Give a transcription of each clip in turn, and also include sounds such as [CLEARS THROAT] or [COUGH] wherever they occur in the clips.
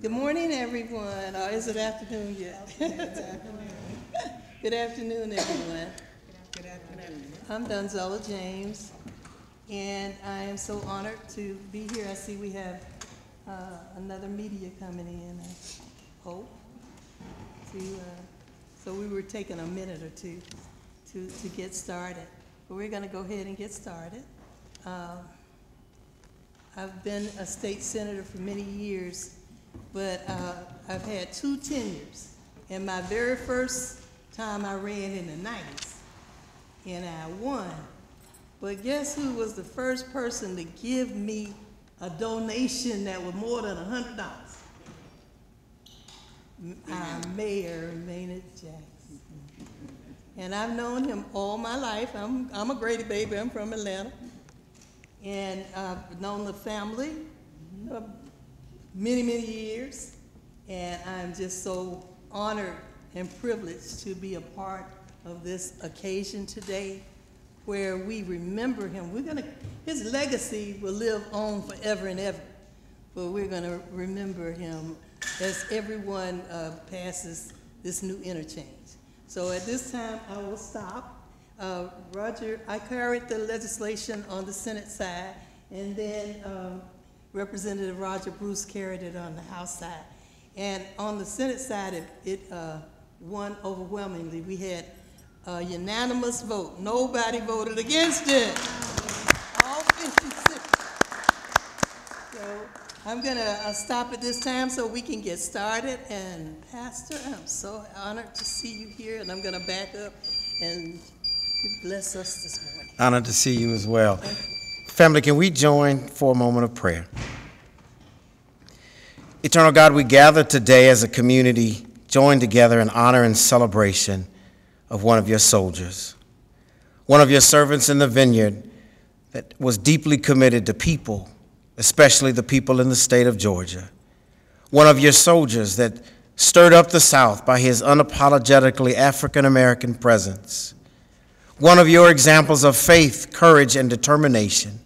Good morning, everyone, or is it afternoon yet? [LAUGHS] Good afternoon, everyone. Good afternoon. I'm Donzella James, and I am so honored to be here. I see we have uh, another media coming in, I hope. To, uh, so we were taking a minute or two to, to get started, but we're gonna go ahead and get started. Um, I've been a state senator for many years, but uh, I've had two tenures. And my very first time I ran in the 90s, and I won. But guess who was the first person to give me a donation that was more than $100? M- Our mayor, Maynard Jackson. And I've known him all my life. I'm, I'm a Grady baby, I'm from Atlanta. And I've known the family uh, many, many years. And I'm just so honored and privileged to be a part of this occasion today where we remember him. We're gonna, his legacy will live on forever and ever. But we're gonna remember him as everyone uh, passes this new interchange. So at this time, I will stop. Uh, Roger, I carried the legislation on the Senate side, and then um, Representative Roger Bruce carried it on the House side. And on the Senate side, it, it uh, won overwhelmingly. We had a unanimous vote. Nobody voted against it. All 56. So I'm gonna uh, stop at this time so we can get started. And Pastor, I'm so honored to see you here, and I'm gonna back up and you bless us this morning. Honored to see you as well. Family, can we join for a moment of prayer? Eternal God, we gather today as a community, joined together in honor and celebration of one of your soldiers, one of your servants in the vineyard that was deeply committed to people, especially the people in the state of Georgia, one of your soldiers that stirred up the South by his unapologetically African American presence one of your examples of faith, courage, and determination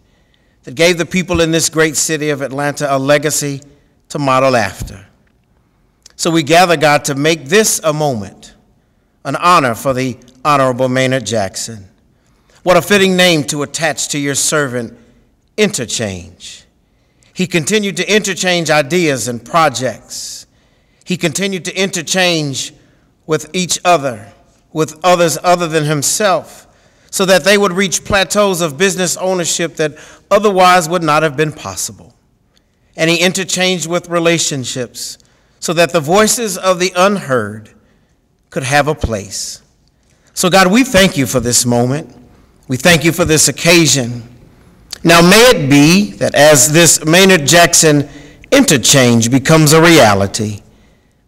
that gave the people in this great city of Atlanta a legacy to model after. So we gather, God, to make this a moment, an honor for the Honorable Maynard Jackson. What a fitting name to attach to your servant, Interchange. He continued to interchange ideas and projects. He continued to interchange with each other, with others other than himself so that they would reach plateaus of business ownership that otherwise would not have been possible. And he interchanged with relationships so that the voices of the unheard could have a place. So, God, we thank you for this moment. We thank you for this occasion. Now, may it be that as this Maynard Jackson interchange becomes a reality,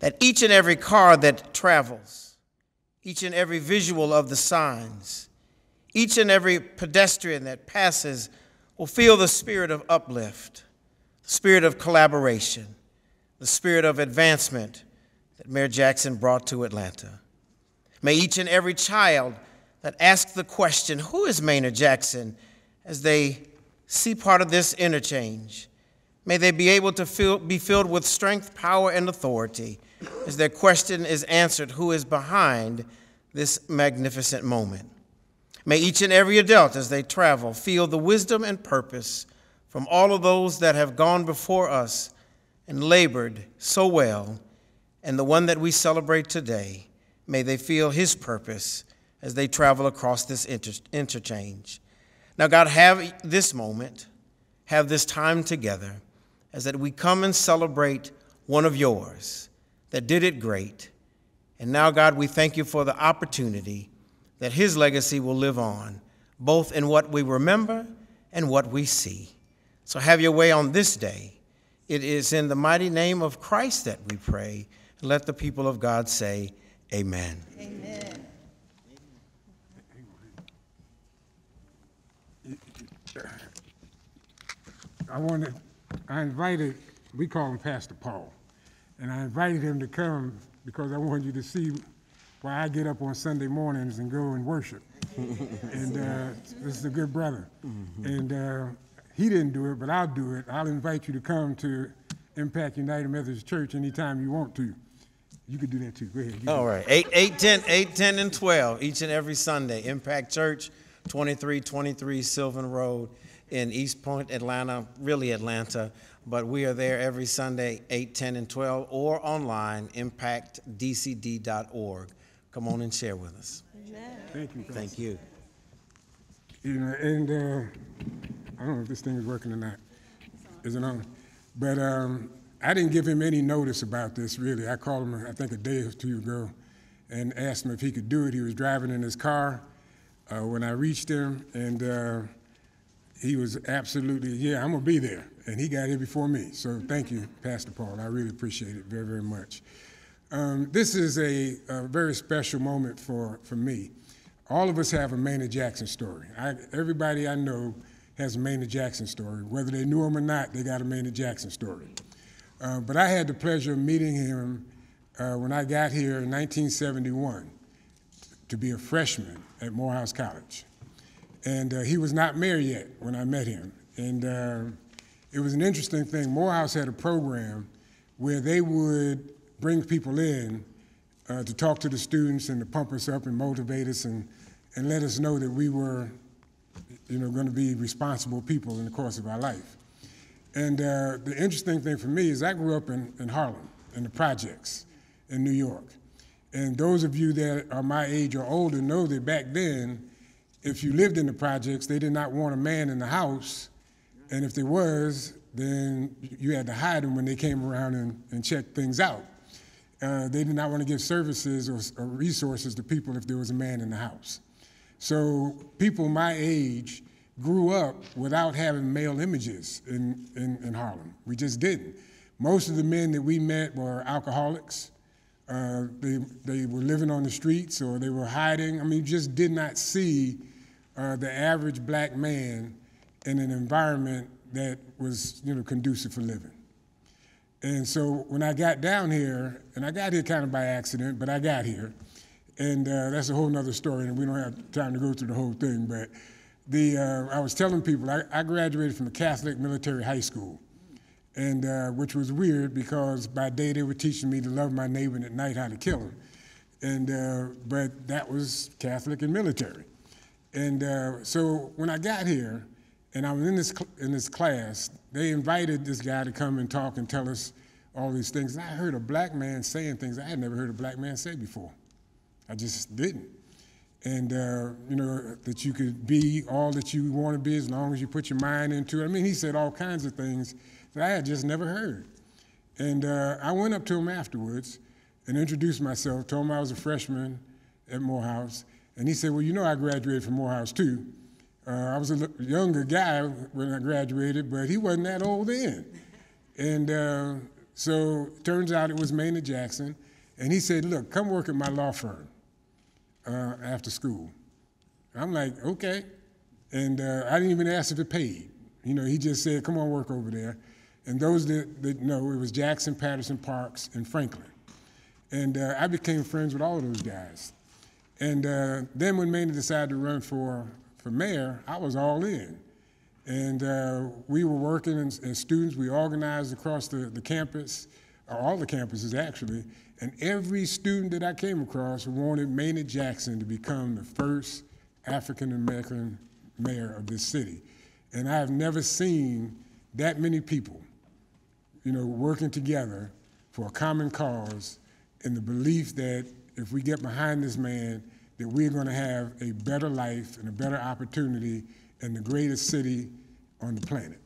that each and every car that travels, each and every visual of the signs, each and every pedestrian that passes will feel the spirit of uplift, the spirit of collaboration, the spirit of advancement that Mayor Jackson brought to Atlanta. May each and every child that asks the question, Who is Maynard Jackson? as they see part of this interchange, may they be able to feel, be filled with strength, power, and authority as their question is answered Who is behind this magnificent moment? May each and every adult, as they travel, feel the wisdom and purpose from all of those that have gone before us and labored so well, and the one that we celebrate today, may they feel his purpose as they travel across this inter- interchange. Now, God, have this moment, have this time together, as that we come and celebrate one of yours that did it great. And now, God, we thank you for the opportunity that his legacy will live on, both in what we remember and what we see. So have your way on this day. It is in the mighty name of Christ that we pray. Let the people of God say, Amen. Amen. I wanted, I invited, we call him Pastor Paul, and I invited him to come because I wanted you to see why I get up on Sunday mornings and go and worship. [LAUGHS] and uh, this is a good brother. And uh, he didn't do it, but I'll do it. I'll invite you to come to Impact United Methodist Church anytime you want to. You could do that too. Go ahead. You All right, 8, 8, 10, 8, 10, and 12, each and every Sunday. Impact Church, 2323 Sylvan Road in East Point, Atlanta, really Atlanta. But we are there every Sunday, 8, 10, and 12, or online, impactdcd.org. Come on and share with us. Thank you. Pastor. Thank you. You know, and uh, I don't know if this thing is working or not. Is it on? But um, I didn't give him any notice about this, really. I called him, I think, a day or two ago and asked him if he could do it. He was driving in his car uh, when I reached him, and uh, he was absolutely, yeah, I'm going to be there. And he got here before me. So thank you, Pastor Paul. I really appreciate it very, very much. Um, this is a, a very special moment for, for me. All of us have a Maynard Jackson story. I, everybody I know has a Maynard Jackson story. Whether they knew him or not, they got a Maynard Jackson story. Uh, but I had the pleasure of meeting him uh, when I got here in 1971 to be a freshman at Morehouse College. And uh, he was not mayor yet when I met him. And uh, it was an interesting thing. Morehouse had a program where they would bring people in uh, to talk to the students and to pump us up and motivate us and, and let us know that we were, you know, going to be responsible people in the course of our life. And uh, the interesting thing for me is I grew up in, in Harlem, in the projects in New York. And those of you that are my age or older know that back then, if you lived in the projects, they did not want a man in the house. And if there was, then you had to hide them when they came around and, and checked things out. Uh, they did not want to give services or, or resources to people if there was a man in the house. So people my age grew up without having male images in, in, in Harlem. We just didn't. Most of the men that we met were alcoholics. Uh, they, they were living on the streets or they were hiding. I mean, you just did not see uh, the average black man in an environment that was, you know, conducive for living. And so when I got down here, and I got here kind of by accident, but I got here, and uh, that's a whole nother story, and we don't have time to go through the whole thing. But the uh, I was telling people I, I, graduated from a Catholic military high school, and uh, which was weird because by day they were teaching me to love my neighbor, and at night how to kill him. And uh, but that was Catholic and military, and uh, so when I got here and I was in this, in this class, they invited this guy to come and talk and tell us all these things. And I heard a black man saying things I had never heard a black man say before. I just didn't. And, uh, you know, that you could be all that you want to be as long as you put your mind into it. I mean, he said all kinds of things that I had just never heard. And uh, I went up to him afterwards and introduced myself, told him I was a freshman at Morehouse. And he said, Well, you know, I graduated from Morehouse too. Uh, I was a younger guy when I graduated, but he wasn't that old then. And uh, so turns out it was Maynard Jackson. And he said, Look, come work at my law firm uh, after school. I'm like, Okay. And uh, I didn't even ask if it paid. You know, he just said, Come on, work over there. And those that, that know, it was Jackson, Patterson, Parks, and Franklin. And uh, I became friends with all of those guys. And uh, then when Maynard decided to run for for mayor, I was all in. And uh, we were working as, as, students, we organized across the, the campus, or all the campuses actually, and every student that I came across wanted Maynard Jackson to become the first African American mayor of this city. And I have never seen that many people, you know, working together for a common cause in the belief that if we get behind this man, that we're going to have a better life and a better opportunity in the greatest city on the planet.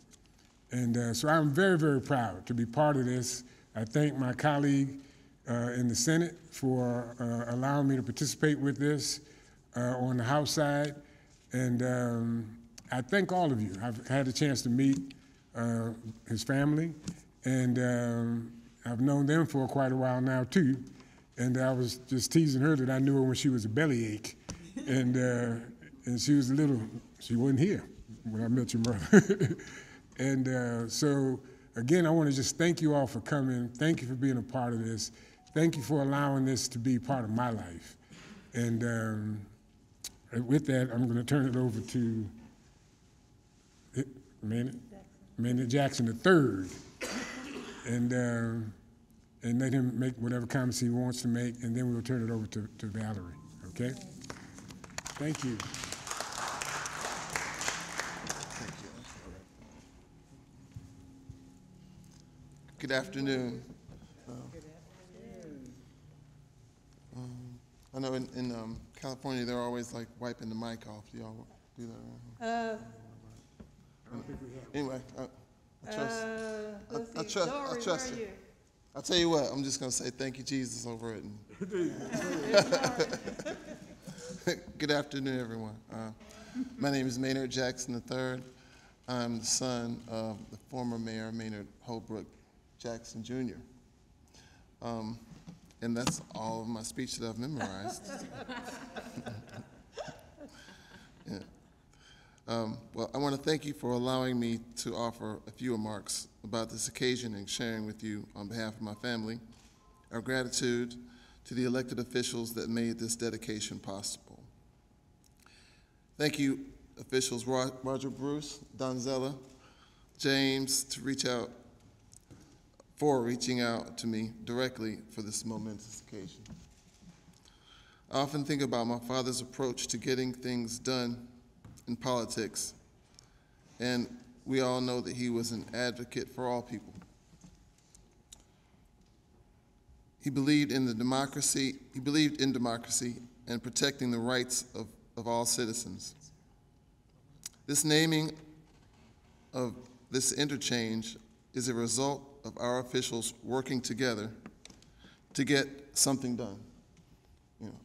And uh, so I'm very, very proud to be part of this. I thank my colleague uh, in the Senate for uh, allowing me to participate with this uh, on the House side. And um, I thank all of you. I've had a chance to meet uh, his family, and um, I've known them for quite a while now, too. And I was just teasing her that I knew her when she was a bellyache. and, uh, and she was a little, she wasn't here when I met your mother. [LAUGHS] and uh, so, again, I want to just thank you all for coming. Thank you for being a part of this. Thank you for allowing this to be part of my life. And um, with that, I'm going to turn it over to Maynard, Maynard Jackson III, and, uh, and let him make whatever comments he wants to make, and then we'll turn it over to, to Valerie, okay? Thank you. Good afternoon. Um, I know in, in um, California, they're always like wiping the mic off. Do y'all do that? Uh. Anyway, I, I trust. uh, I- let's I trust- I Dory, where trust you? I'll tell you what, I'm just going to say thank you, Jesus, over it. And [LAUGHS] [LAUGHS] Good afternoon, everyone. Uh, my name is Maynard Jackson III. I'm the son of the former mayor, Maynard Holbrook Jackson Jr. Um, and that's all of my speech that I've memorized. [LAUGHS] Yeah. Um, well, I want to thank you for allowing me to offer a few remarks about this occasion and sharing with you, on behalf of my family, our gratitude to the elected officials that made this dedication possible. Thank you, officials Roger Bruce, Donzella, James, to reach out, for reaching out to me directly for this momentous occasion. I often think about my father's approach to getting things done in politics, and we all know that he was an advocate for all people. He believed in the democracy, he believed in democracy and protecting the rights of, of all citizens. This naming of this interchange is a result of our officials working together to get something done. You know,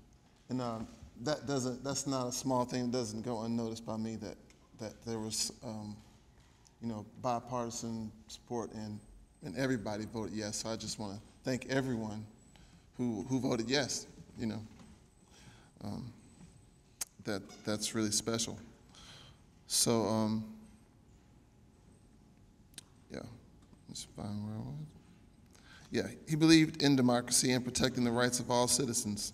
and um, that doesn't, that's not a small thing, it doesn't go unnoticed by me that, that there was, um, you know, bipartisan support and, and everybody voted yes. So I just want to thank everyone who, who voted yes, you know. Um, that, that's really special. So, um, yeah, let's find where I was. Yeah, he believed in democracy and protecting the rights of all citizens.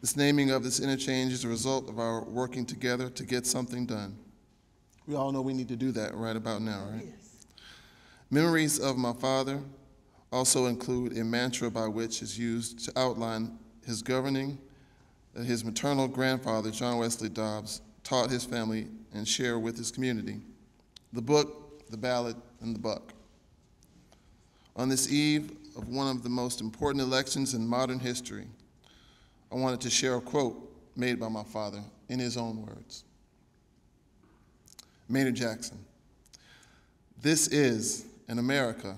This naming of this interchange is a result of our working together to get something done. We all know we need to do that right about now, right? Yes. Memories of my father also include a mantra by which is used to outline his governing that his maternal grandfather, John Wesley Dobbs, taught his family and share with his community the book, the ballot, and the buck. On this eve of one of the most important elections in modern history, I wanted to share a quote made by my father in his own words. Maynard Jackson, this is an America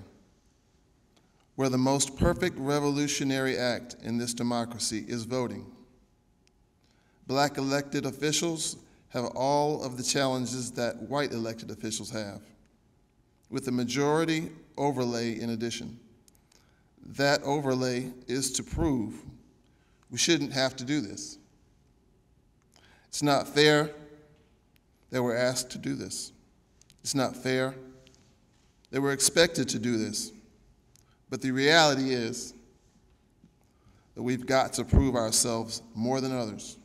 where the most perfect revolutionary act in this democracy is voting. Black elected officials have all of the challenges that white elected officials have, with a majority overlay in addition. That overlay is to prove we shouldn't have to do this. It's not fair that we're asked to do this. It's not fair that we're expected to do this. But the reality is that we've got to prove ourselves more than others.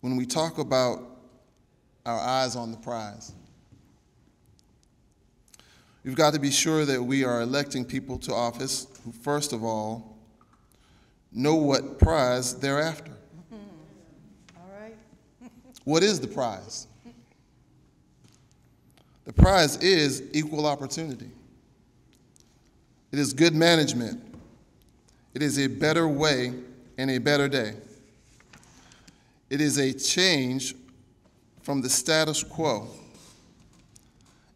When we talk about our eyes on the prize, we've got to be sure that we are electing people to office who, first of all, know what prize they're after. What is the prize? The prize is equal opportunity. It is good management. It is a better way and a better day. It is a change from the status quo.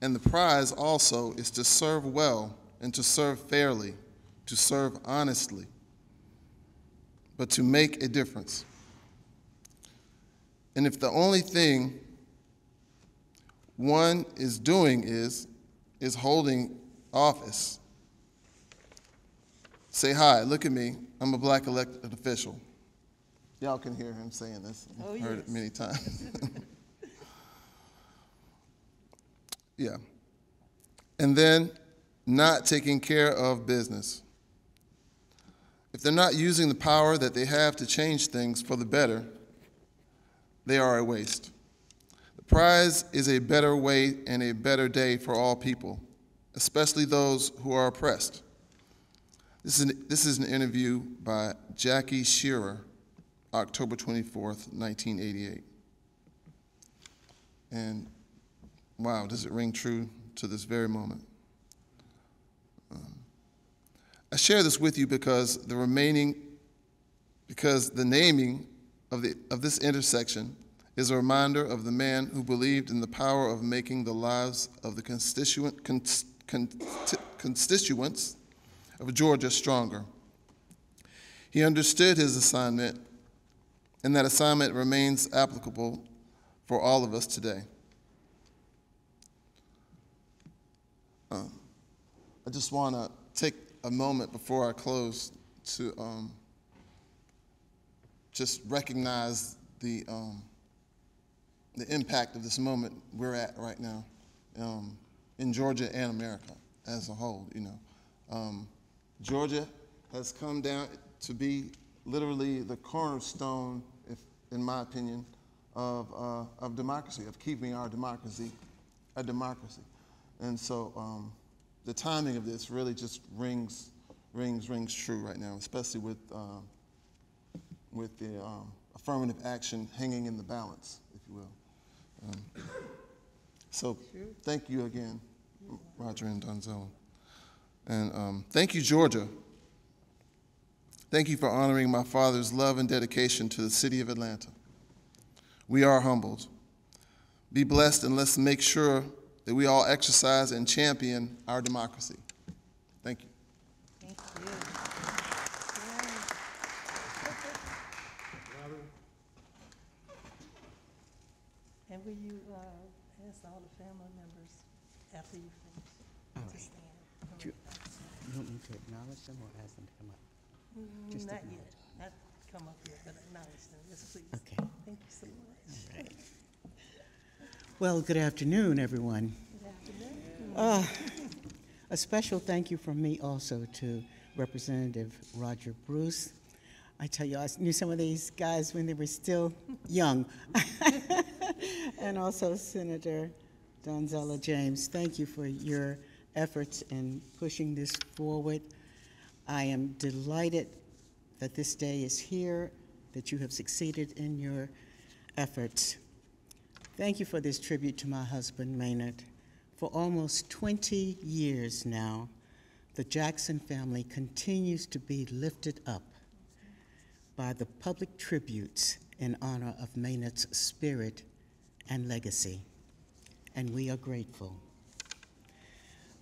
And the prize also is to serve well and to serve fairly, to serve honestly, but to make a difference. And if the only thing one is doing is is holding office, say hi, look at me. I'm a black elected official. Y'all can hear him saying this. I've Oh, heard it many times. [LAUGHS] yeah. And then not taking care of business. If they're not using the power that they have to change things for the better, they are a waste. The prize is a better way and a better day for all people, especially those who are oppressed. This is an, this is an interview by Jackie Shearer, October 24th, 1988. And wow, does it ring true to this very moment? Um, I share this with you because the remaining, because the naming of, the, of this intersection is a reminder of the man who believed in the power of making the lives of the constituent, con, con, constituents of Georgia stronger. He understood his assignment, and that assignment remains applicable for all of us today. Um, I just want to take a moment before I close to um, just recognize the, um, the impact of this moment we're at right now um, in Georgia and America as a whole. You know, um, Georgia has come down to be literally the cornerstone, if, in my opinion, of, uh, of democracy, of keeping our democracy a democracy. And so um, the timing of this really just rings, rings, rings true right now, especially with, um, with the um, affirmative action hanging in the balance, if you will. Um, so thank you again, Roger and Donzella. And um, thank you, Georgia. Thank you for honoring my father's love and dedication to the city of Atlanta. We are humbled. Be blessed and let's make sure that we all exercise and champion our democracy. Thank you. Thank you. And will you uh, ask all the family members after you finish to stand? Do you you want me to acknowledge them or ask them to come up? Mm, just Not acknowledge. yet, not come up yet, but acknowledge them, yes, please. Okay. Thank you so much. Well, good afternoon, everyone. Uh, A special thank you from me also to Representative Roger Bruce. I tell you, I knew some of these guys when they were still young. [LAUGHS] And also Senator Donzella James, thank you for your efforts in pushing this forward. I am delighted that this day is here, that you have succeeded in your efforts. Thank you for this tribute to my husband, Maynard. For almost 20 years now, the Jackson family continues to be lifted up by the public tributes in honor of Maynard's spirit and legacy, and we are grateful.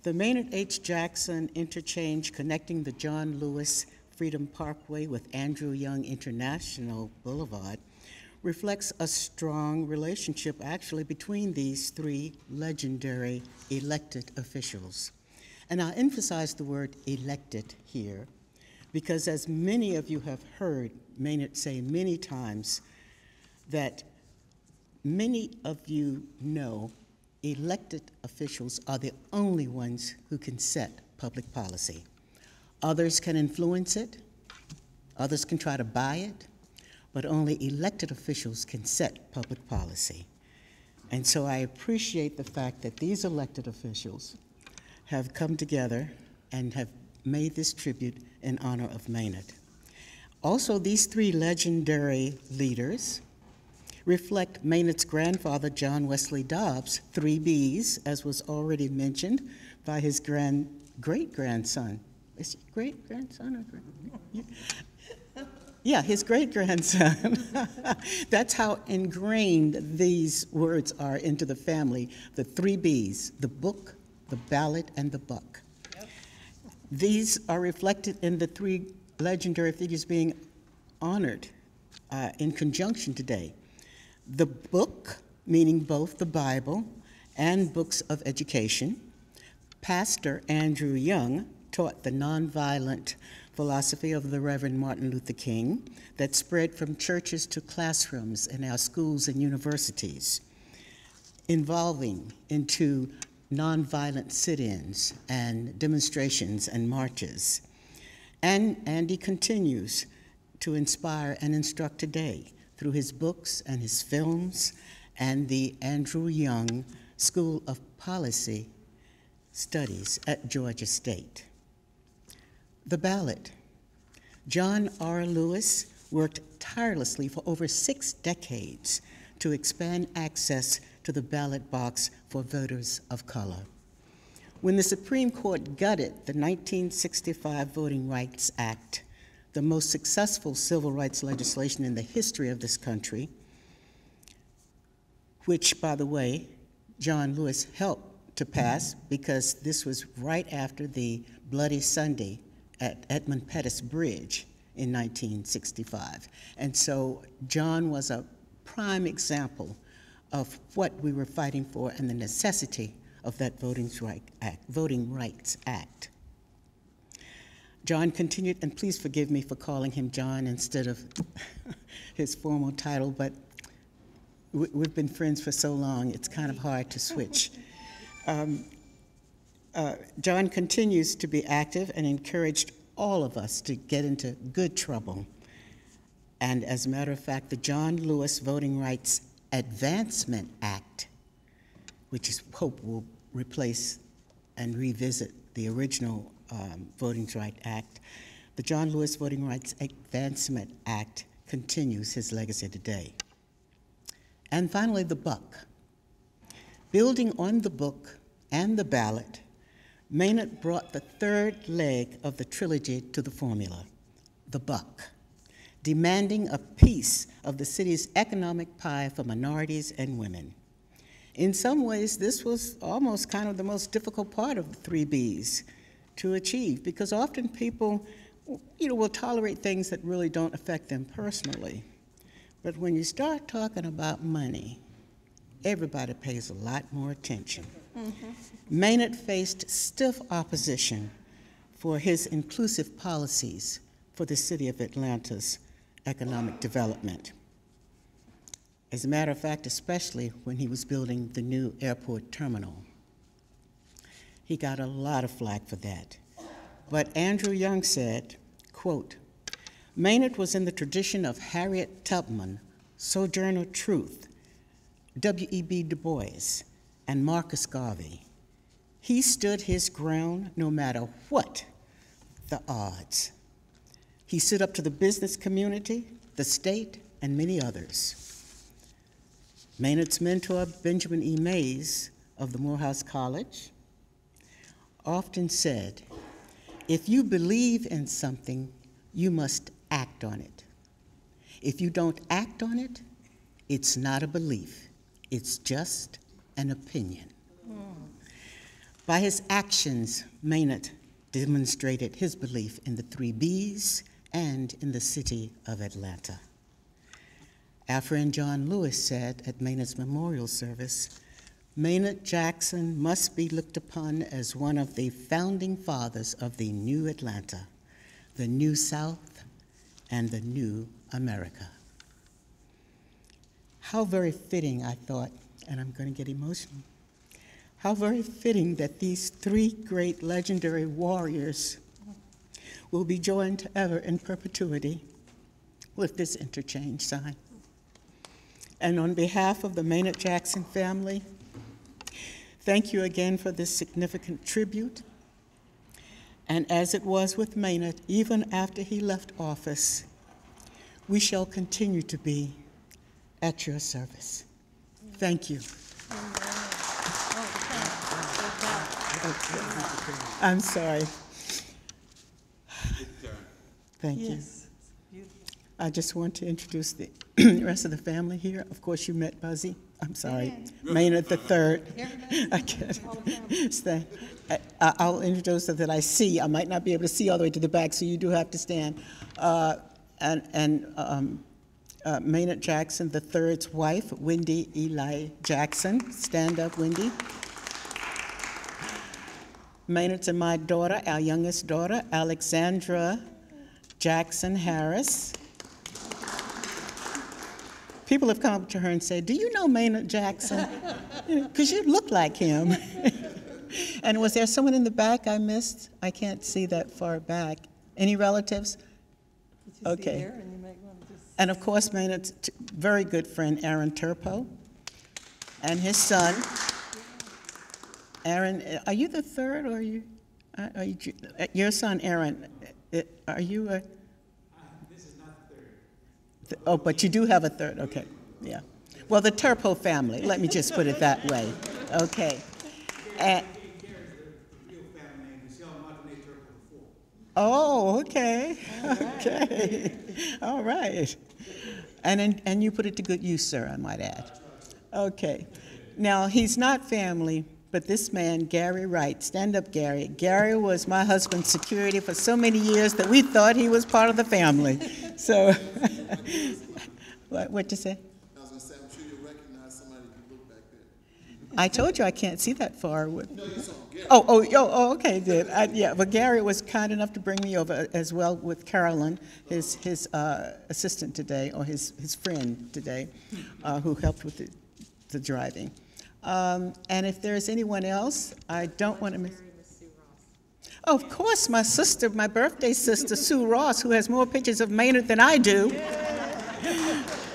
The Maynard H. Jackson interchange connecting the John Lewis Freedom Parkway with Andrew Young International Boulevard reflects a strong relationship actually between these three legendary elected officials. And I emphasize the word elected here because, as many of you have heard Maynard say many times, that many of you know elected officials are the only ones who can set public policy. Others can influence it, others can try to buy it, but only elected officials can set public policy. And so I appreciate the fact that these elected officials have come together and have made this tribute in honor of Maynard. Also, these three legendary leaders reflect Maynard's grandfather, John Wesley Dobbs, three Bs, as was already mentioned by his grand, great grandson. Is he great grandson or grand? Yeah, his great grandson. [LAUGHS] That's how ingrained these words are into the family. The three B's the book, the ballot, and the buck. These are reflected in the three legendary figures being honored uh, in conjunction today. The book, meaning both the Bible and books of education. Pastor Andrew Young taught the nonviolent philosophy of the Reverend Martin Luther King that spread from churches to classrooms in our schools and universities, involving into nonviolent sit ins and demonstrations and marches. And Andy continues to inspire and instruct today through his books and his films and the Andrew Young School of Policy Studies at Georgia State. The ballot. John R. Lewis worked tirelessly for over six decades to expand access to the ballot box for voters of color. When the Supreme Court gutted the 1965 Voting Rights Act, the most successful civil rights legislation in the history of this country, which, by the way, John Lewis helped to pass because this was right after the Bloody Sunday at Edmund Pettus Bridge in 1965. And so John was a prime example of what we were fighting for and the necessity of that Voting, Voting Rights Act. John continued, and please forgive me for calling him John instead of [LAUGHS] his formal title, but we, we've been friends for so long, it's kind of hard to switch. [LAUGHS] Um, uh, John continues to be active and encouraged all of us to get into good trouble. And as a matter of fact, the John Lewis Voting Rights Advancement Act, which is hope will replace and revisit the original um, Voting Rights Act, the John Lewis Voting Rights Advancement Act continues his legacy today. And finally, the buck. Building on the book and the ballot, Maynard brought the third leg of the trilogy to the formula, the buck, demanding a piece of the city's economic pie for minorities and women. In some ways, this was almost kind of the most difficult part of the three Bs to achieve because often people, you know, will tolerate things that really don't affect them personally. But when you start talking about money, everybody pays a lot more attention. Mm-hmm. Maynard faced stiff opposition for his inclusive policies for the city of Atlanta's economic development. As a matter of fact, especially when he was building the new airport terminal. He got a lot of flack for that. But Andrew Young said, quote, Maynard was in the tradition of Harriet Tubman, Sojourner Truth, W.E.B. Du Bois, and Marcus Garvey. He stood his ground no matter what the odds. He stood up to the business community, the state, and many others. Maynard's mentor, Benjamin E. Mays of the Morehouse College, often said, if you believe in something, you must act on it. If you don't act on it, it's not a belief, it's just an opinion. By his actions, Maynard demonstrated his belief in the three B's and in the city of Atlanta. Our friend John Lewis said at Maynard's memorial service Maynard Jackson must be looked upon as one of the founding fathers of the new Atlanta, the new South, and the new America. How very fitting, I thought, and I'm going to get emotional. How very fitting that these three great legendary warriors will be joined ever in perpetuity with this interchange sign. And on behalf of the Maynard Jackson family, thank you again for this significant tribute. And as it was with Maynard, even after he left office, we shall continue to be at your service. Thank you. I'm sorry. Thank you. I just want to introduce the [CLEARS THROAT] rest of the family here. Of course, you met Buzzy. I'm sorry, Maynard the third. [LAUGHS] I can't. Stand. I- I'll introduce so that I see. I might not be able to see all the way to the back, so you do have to stand. Uh, And, and um, uh, Maynard Jackson the third's wife, Wendy Eley Jackson. Stand up, Wendy. Maynard's and my daughter, our youngest daughter, Alexandra Jackson Harris. People have come up to her and said, Do you know Maynard Jackson? [LAUGHS] Because you look like him. [LAUGHS] and was there someone in the back I missed? I can't see that far back. Any relatives? Put your seat Okay. and you might want to just- And of course, Maynard's t- very good friend, Aaron Turpeau. and his son. Aaron, are you the third, or are you, uh, are you, uh, your son Aaron, uh, are you a? This is not the third. Oh, but you do have a third, okay, yeah. Well, the Turpeau family, let me just put it that way, okay. And- Oh, okay, [LAUGHS] okay, all right. And, then- and you put it to good use, sir, I might add. Okay. Now, he's not family, but this man, Gary Wright, stand up, Gary. Gary was my husband's security for so many years that we thought he was part of the family. So, [LAUGHS] what, what'd you say? I was gonna say, I'm sure you'll recognize somebody if you look back there. I told you I can't see that far. What- Oh, oh, oh, oh, okay, good. I- Yeah, but Gary was kind enough to bring me over as well with Carolyn, his, his uh, assistant today, or his, his friend today, uh, who helped with the, the driving. Um, And if there's anyone else, I don't want to miss. Oh, Of course, my sister, my birthday sister, Sue Ross, who has more pictures of Maynard than I do. [LAUGHS]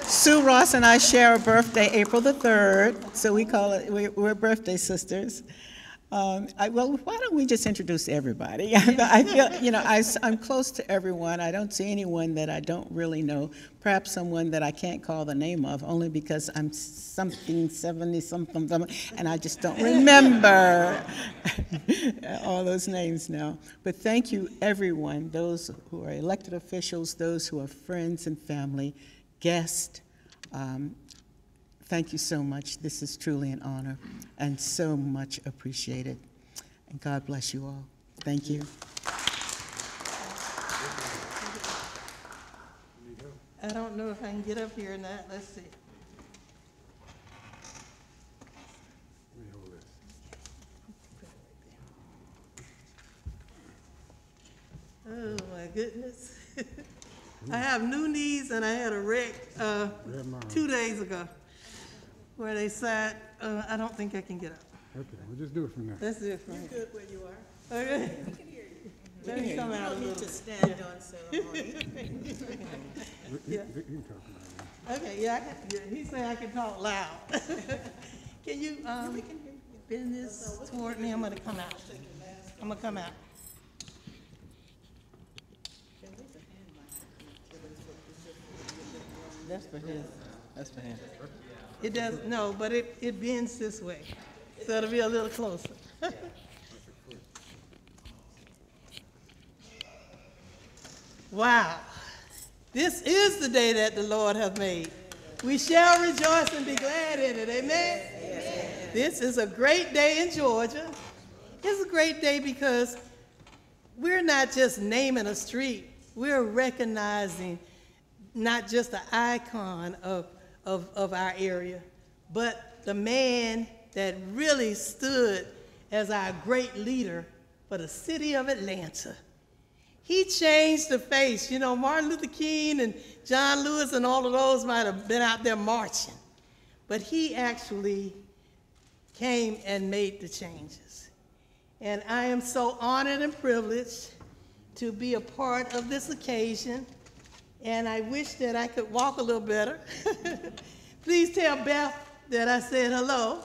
Sue Ross and I share a birthday, April the 3rd, so we call it, we're, we're birthday sisters. Um, I, well, why don't we just introduce everybody? [LAUGHS] I feel, you know, I, am close to everyone. I don't see anyone that I don't really know. Perhaps someone that I can't call the name of, only because I'm something 70 something, something and I just don't remember [LAUGHS] all those names now. But thank you, everyone, those who are elected officials, those who are friends and family, guests. Um, Thank you so much. This is truly an honor and so much appreciated. And God bless you all. Thank you. I don't know if I can get up here or not, let's see. Let me hold this. Oh, my goodness. [LAUGHS] I have new knees and I had a wreck, uh, two days ago, where they said, uh, I don't think I can get up. Okay, we'll just do it from there. Let's do it from here. good where you are. Okay. Can hear you. Let me come out a little. stand on ceremony. You- Yeah. You you can talk about it. Okay, yeah, I can, yeah, he said I can talk loud. [LAUGHS] Can you, um, bend this toward me? I'm gonna come out. I'm gonna come out. That's for his. That's for him. It does, no, but it, it bends this way, so it'll be a little closer. [LAUGHS] Wow. This is the day that the Lord hath made. We shall rejoice and be glad in it. Amen? This is a great day in Georgia. It's a great day because we're not just naming a street, we're recognizing not just the icon of, of, of our area, but the man that really stood as our great leader for the city of Atlanta. He changed the face. You know, Martin Luther King and John Lewis and all of those might have been out there marching, but he actually came and made the changes. And I am so honored and privileged to be a part of this occasion, and I wish that I could walk a little better. [LAUGHS] Please tell Beth that I said hello,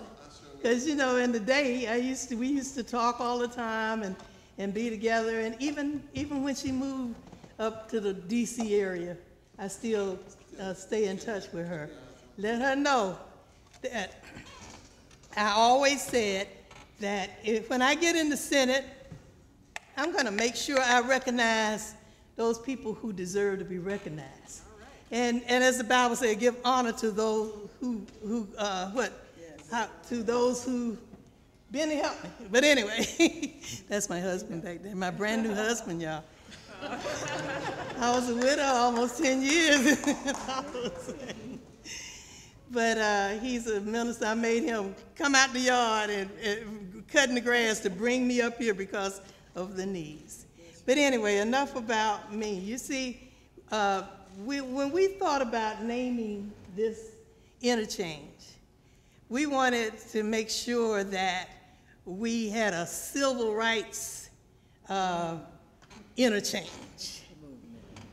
because you know, in the day, I used to, we used to talk all the time and, and be together, and even, even when she moved up to the DC area, I still uh, stay in touch with her. Let her know that I always said that if, when I get in the Senate, I'm going to make sure I recognize those people who deserve to be recognized. And, and as the Bible says, give honor to those who, who uh, what? How, to those who, Benny help me. But anyway, [LAUGHS] that's my husband back there, my brand new husband, y'all. I was a widow almost 10 years. [LAUGHS] but uh, he's a minister. I made him come out the yard and, and cutting the grass to bring me up here because of the knees. But anyway, enough about me. You see, uh, we, when we thought about naming this interchange, we wanted to make sure that we had a civil rights uh, interchange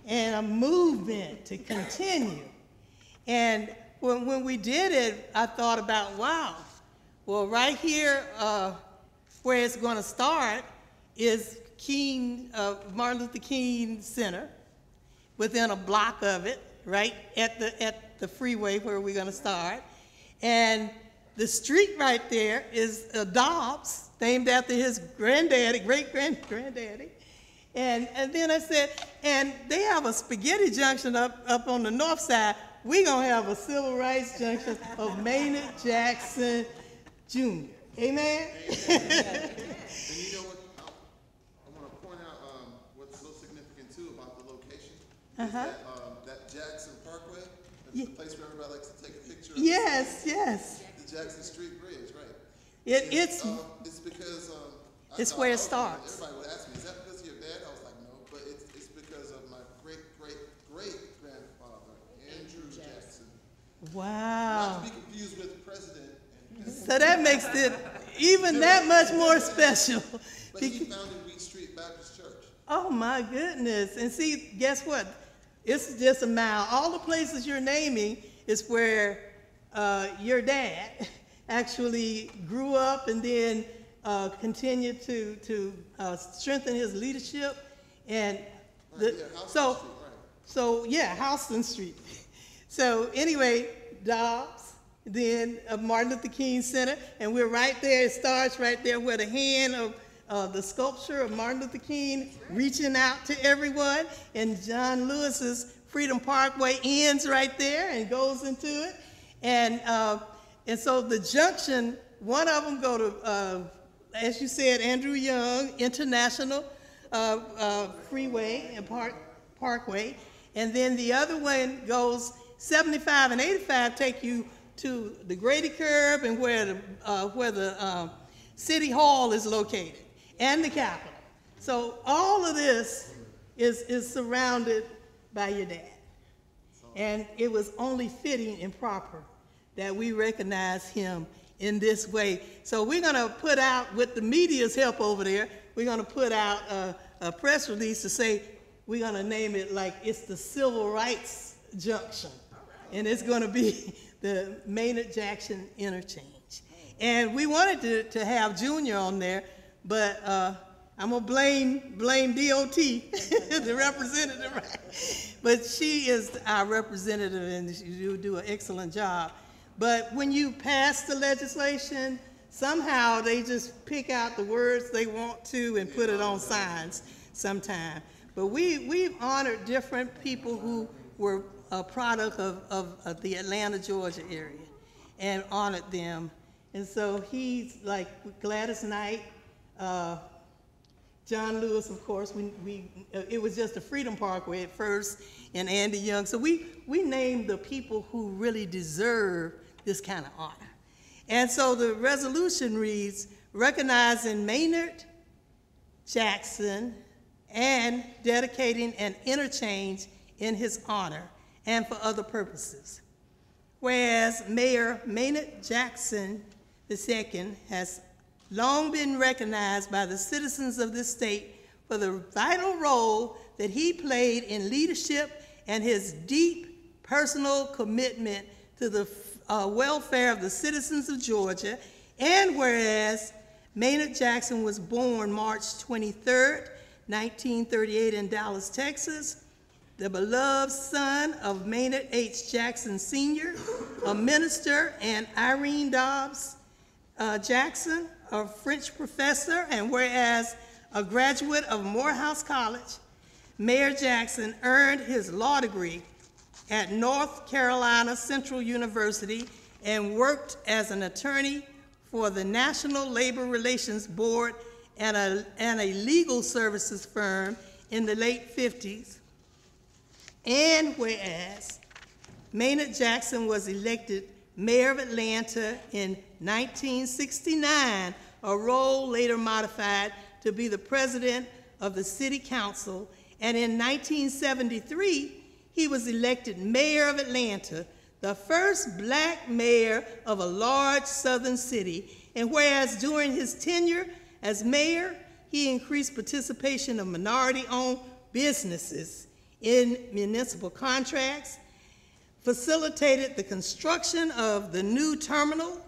and a movement to continue. And when, when we did it, I thought about, wow, well, right here, uh, where it's going to start is King, uh, Martin Luther King Center, within a block of it, right at the, at the freeway where we're going to start. And the street right there is uh, Dobbs, named after his granddaddy, great grand granddaddy. And, and then I said, and they have a spaghetti junction up, up on the north side. We're going to have a civil rights junction of Maynard Jackson Jr. Amen? And [LAUGHS] you know what, I, I wanna point out, um, what's so significant too about the location. Is Uh-huh. that, um, that Jackson Parkway, that's Ye- the place where everybody likes to take a picture of. yes, yes. The Jackson Street Bridge, right? It, it's, Um, it's because, um. It's thought- where it I starts. Everybody would ask me, is that because of your dad? I was like, no, but it's, it's because of my great, great, great grandfather, Andrew Jackson. wow. Not to be confused with president, So that makes it even that much more special. but he [LAUGHS] founded Wheat Street Baptist Church. Oh my goodness. And see, guess what? It's just a mile. All the places you're naming is where uh, your dad [LAUGHS] actually grew up and then uh, continued to, to uh, strengthen his leadership. And the, Right, yeah, so, Street, right. so yeah, Houston Street. [LAUGHS] So anyway, Dobbs, then uh, Martin Luther King Center, and we're right there. It starts right there where the hand of uh, the sculpture of Martin Luther King reaching out to everyone, and John Lewis's Freedom Parkway ends right there and goes into it, and uh, and so the junction, one of them go to, uh, as you said, Andrew Young International uh, uh, Freeway and Park Parkway, and then the other one goes 75 and 85 take you to the Grady Curve and where the uh, where the City Hall is located and the Capitol. So all of this is is surrounded by your dad, and it was only fitting and proper that we recognize him in this way. So we're going to put out, with the media's help over there, we're going to put out a, a press release to say we're going to name it like it's the Civil Rights Junction. And it's going to be [LAUGHS] the Maynard Jackson Interchange. And we wanted to, to have Junior on there, but uh, I'm gonna blame blame DOT, [LAUGHS] the representative. But she is our representative, and you do an excellent job. But when you pass the legislation, somehow they just pick out the words they want to and put it on signs sometime. But we, we've honored different people who were a product of, of, of the Atlanta, Georgia area and honored them. And so he's like Gladys Knight, uh, John Lewis, of course, we, we, uh, it was just a Freedom Parkway at first, and Andy Young. So we, we named the people who really deserve this kind of honor. And so the resolution reads, recognizing Maynard Jackson and dedicating an interchange in his honor and for other purposes. Whereas Mayor Maynard Jackson II has long been recognized by the citizens of this state for the vital role that he played in leadership and his deep personal commitment to the uh, welfare of the citizens of Georgia. And whereas Maynard Jackson was born March 23, 1938 in Dallas, Texas, the beloved son of Maynard H. Jackson Sr., a minister, and Irene Dobbs uh, Jackson, a French professor, and whereas a graduate of Morehouse College, Mayor Jackson earned his law degree at North Carolina Central University and worked as an attorney for the National Labor Relations Board and a, and a legal services firm in the late 50s. And whereas Maynard Jackson was elected mayor of Atlanta in 1969, a role later modified to be the president of the city council. And in 1973, he was elected mayor of Atlanta, the first black mayor of a large southern city. And whereas during his tenure as mayor, he increased participation of minority owned businesses in municipal contracts, facilitated the construction of the new terminal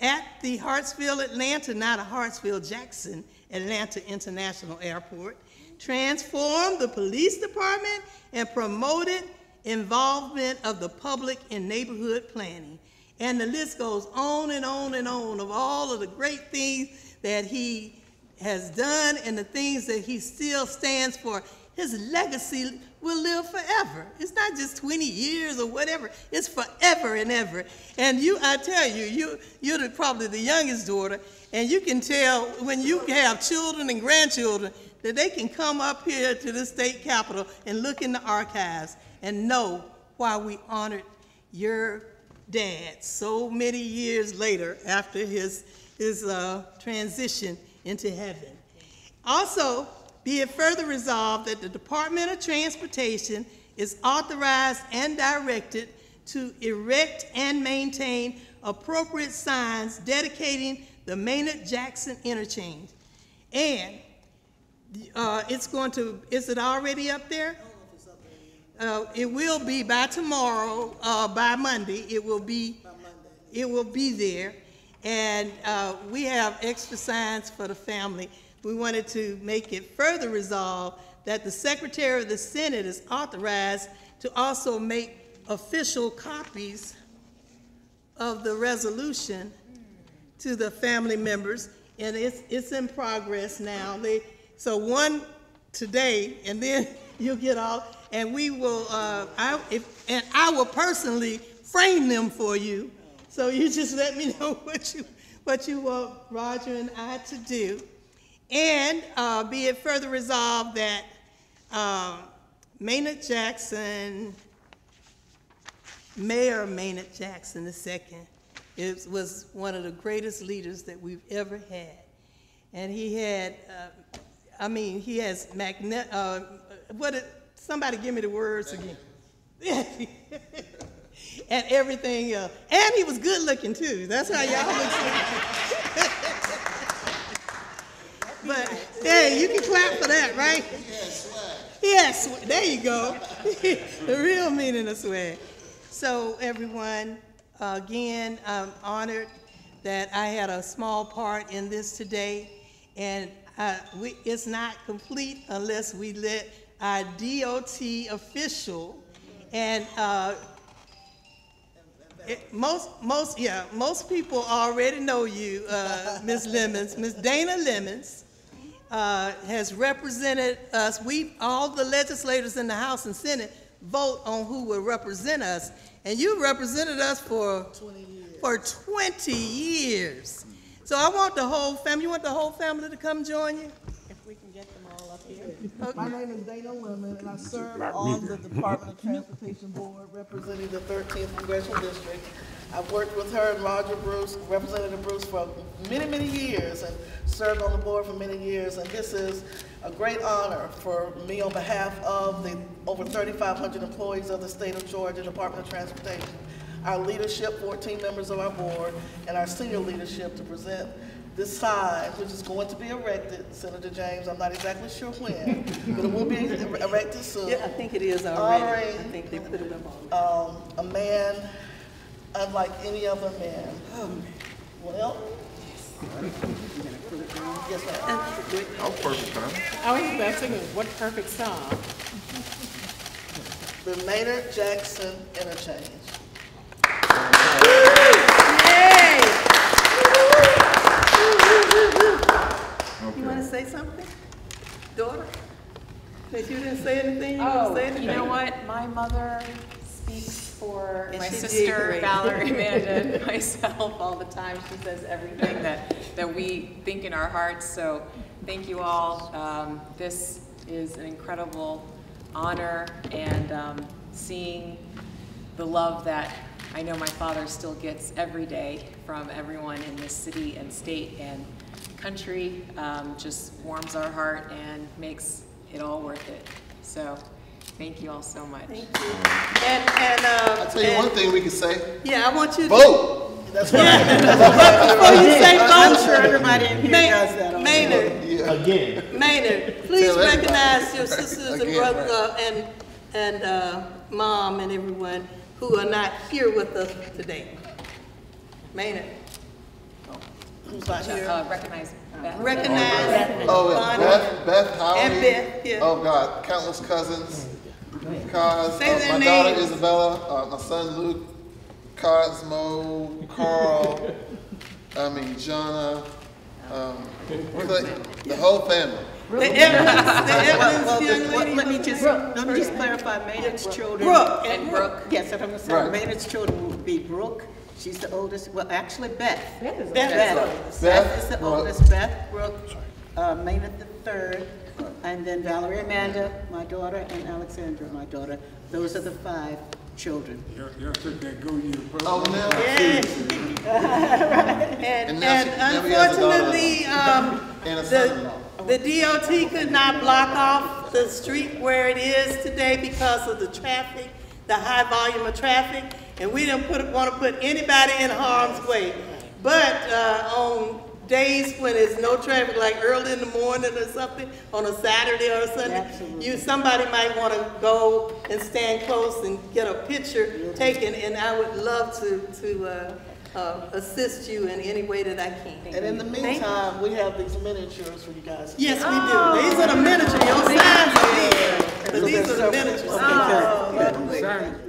at the Hartsfield Atlanta, not a Hartsfield Jackson Atlanta International Airport, transformed the police department, and promoted involvement of the public in neighborhood planning. And the list goes on and on and on of all of the great things that he has done and the things that he still stands for. His legacy will live forever. It's not just 20 years or whatever. It's forever and ever. And you, I tell you, you, you're the, probably the youngest daughter, and you can tell when you have children and grandchildren that they can come up here to the state capitol and look in the archives and know why we honored your dad so many years later after his, his uh, transition into heaven. Also, be it further resolved that the Department of Transportation is authorized and directed to erect and maintain appropriate signs dedicating the Maynard Jackson interchange. And uh, it's going to, is it already up there? Uh, it will be by tomorrow, uh, by Monday, it will be, it will be there. And, uh, we have extra signs for the family. We wanted to make it further resolved that the Secretary of the Senate is authorized to also make official copies of the resolution to the family members, and it's, it's in progress now. They, so one today, and then [LAUGHS] you'll get all, and we will, uh, I, if, and I will personally frame them for you. So you just let me [LAUGHS] know what you, what you want Roger and I to do. And, uh, be it further resolved that, uh, Maynard Jackson, Mayor Maynard Jackson II was one of the greatest leaders that we've ever had. And he had, uh, I mean, he has magne, uh, what, somebody give me the words again. [LAUGHS] and everything else. And he was good looking too. That's how y'all look. [LAUGHS] but hey, you can clap for that, right? Yes, yes. there you go. [LAUGHS] the real meaning of swag. So, everyone, again, I'm honored that I had a small part in this today, and uh, we, it's not complete unless we let our DOT official and uh, it, most, most, yeah, most people already know you, uh, Ms. Lemons. Ms. Dana Lemons uh, has represented us. We, all the legislators in the House and Senate, vote on who will represent us, and you represented us for 20 years. For 20 years. So I want the whole family. You want the whole family to come join you? If we can get My name is Dana Lemon, and I serve on the Department of Transportation Board representing the 13th Congressional District. I've worked with her and Roger Bruce, Representative Bruce, for many, many years, and served on the board for many years. And this is a great honor for me on behalf of the over 3,500 employees of the state of Georgia Department of Transportation, our leadership, 14 members of our board, and our senior leadership to present this sign, which is going to be erected, Senator James, I'm not exactly sure when, but it will be erected soon. Yeah, I think it is already. I think they put it up on. um, a man unlike any other man. Well, yes, ma'am. I was about to say, what perfect song. The Maynard Jackson interchange. You want to say something? Daughter? That you didn't say anything? You Oh, say you know what? My mother speaks for And my sister. Valerie, [LAUGHS] Amanda, and [LAUGHS] myself all the time. She says everything that, that we think in our hearts. So thank you all. Um, this is an incredible honor and um, seeing the love that I know my father still gets every day from everyone in this city and state and country um, just warms our heart and makes it all worth it. So thank you all so much. Thank you. And, and, uh. I'll tell you one thing we can say, Yeah, I want you to. vote. That's right. [LAUGHS] Before you say vote. I'm sure everybody in here Ma- does that. already. Maynard, Maynard, please recognize your sisters and brothers uh, and, and uh, mom and everyone who are not here with us today. Maynard, Who's not here? Uh, Recognize Beth. recognize Oh, and Bonnie. Beth, Beth Howdy. And Beth, yeah. Oh, God, countless cousins. Cos, Say uh, their my daughter. Isabella, uh, my son Luke, Cosmo, Carl, [LAUGHS] I mean, Jonna, um, Clay, the whole family. The Evans, the Well, Evans young well, lady. let me just, let me just clarify, Maynard's children. Brooke, And Brooke. Yes, that's what I'm going Right. saying. Maynard's children will be Brooke, she's the oldest, well, actually Beth. Beth is Beth, oldest. Beth is the Brooke. oldest, Beth, Brooke, uh, Maynard the third, and then Valerie Amanda, my daughter, and Alexandra, my daughter. Those are the five children. Y'all, y'all took that go year. Oh, now, [LAUGHS] And, And now she- now and we have a daughter-in-law. unfortunately, um, and a the, son-in-law. the DOT could not block off the street where it is today because of the traffic, the high volume of traffic, and we didn't put, wanna put anybody in harm's way. But, uh, on days when there's no traffic, like early in the morning or something, on a Saturday or Sunday, Absolutely. you, somebody might wanna go and stand close and get a picture taken, and I would love to, to, uh, uh, assist you in any way that I can. And in the meantime, we have these miniatures for you guys. Yes, we do. These are the miniature, your signs are here, but these are the miniatures. Sign-